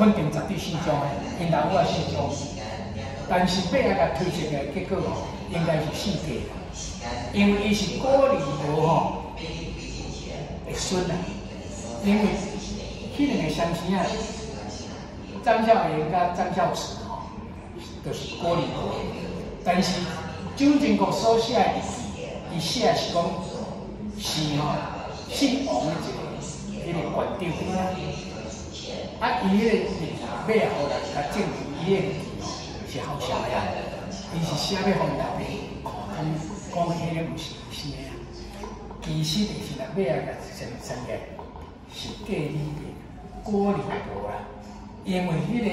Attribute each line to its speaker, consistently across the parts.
Speaker 1: 肯定绝对姓张的，因老母也姓张。但是马仔甲推出的结果吼，应该是姓假，因为伊是古里伯吼的孙啊，因为迄两个乡亲啊，张孝言甲张孝慈吼，就是古里伯，但是蒋经国所写的伊写是讲是吼姓王的一个迄个官长啊，啊伊迄个马啊后来甲证明伊个吼是好写呀，伊是写要方大白，讲讲迄个毋是是的啊，其实就是来马啊甲生生个是假理的郭立博啦，因为迄个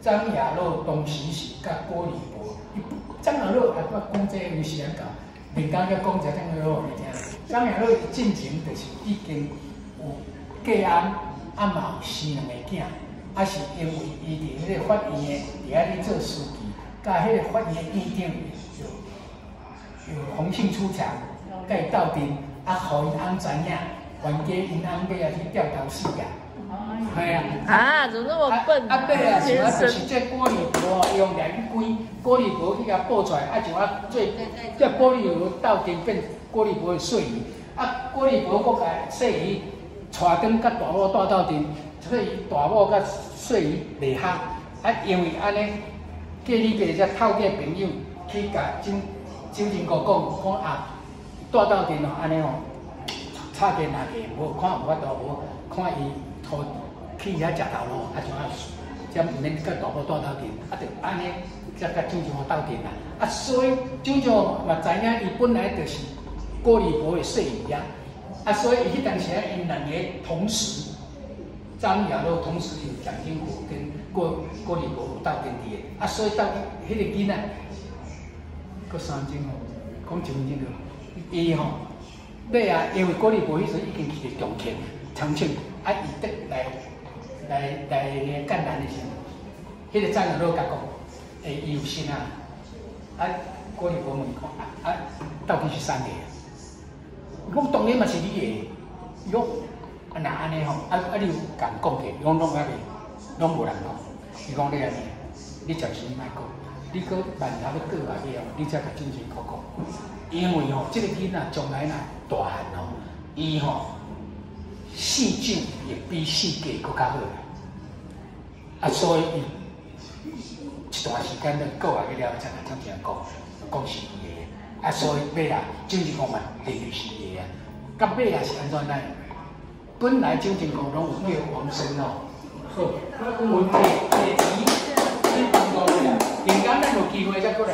Speaker 1: 张亚洛当时是甲郭立博，张亚洛还不讲这个是安讲。民间个讲者张亚洛你听，张亚洛进前就是已经有结案，啊嘛生两个囝，啊是因为伊伫迄个法院的伫遐咧做书记，甲迄个法院院长就就红杏出墙，甲伊斗阵，啊，互因翁知影，冤家因翁尾啊去掉头死啊，系啊。
Speaker 2: 啊，怎么那么笨？
Speaker 1: 啊，对啊，是啊，就是这玻璃箔用来去规玻璃箔去甲爆出来，啊，像啊最这玻璃箔斗阵变玻璃箔的碎鱼，啊，玻璃箔搁甲细鱼带灯甲大某带斗阵，所以大某甲细鱼袂合，啊，因为安尼，叫你爸只透过朋友去甲周周金国讲讲啊，带斗阵哦，安尼哦，差点哪个无看有法度无看伊拖。去遐食头路，啊怎啊，则毋免甲大埔带斗阵，啊着安尼则甲正常斗阵啦。啊，所以正常嘛知影，伊本来就是郭立博的细姨啊。啊，所以伊迄当时啊，因两个同时，张亚洛同时有蒋经国跟郭郭立博有斗阵伫个。啊，所以到迄个囡仔，搁三钟吼，讲一分钟，伊吼，尾啊，因为郭立博迄时已经去重庆、重庆，啊，伊得来。来来干难的时候，迄个张亚洛甲讲，诶，伊有心啊，啊，郭立国问讲，啊啊，到底是啥个？伊讲当然嘛是你的，伊讲啊那安尼吼，啊啊你有敢讲个？伊讲拢阿袂，拢无人讲。伊讲你安尼，你暂时莫讲，你搁万一要过来了，你才甲真正讲讲。因为吼，即个囡仔将来若大汉吼，伊吼。四酒也比四假搁较好，啊，所以伊一段时间咧过来去了，才来正正讲讲是伊个，啊，所以尾啊，正正讲嘛，定律是伊个，甲尾也是安怎呢？本来正正讲拢有叫王生哦，好，文帝第二，你讲过啦，人家咱有机会再过来。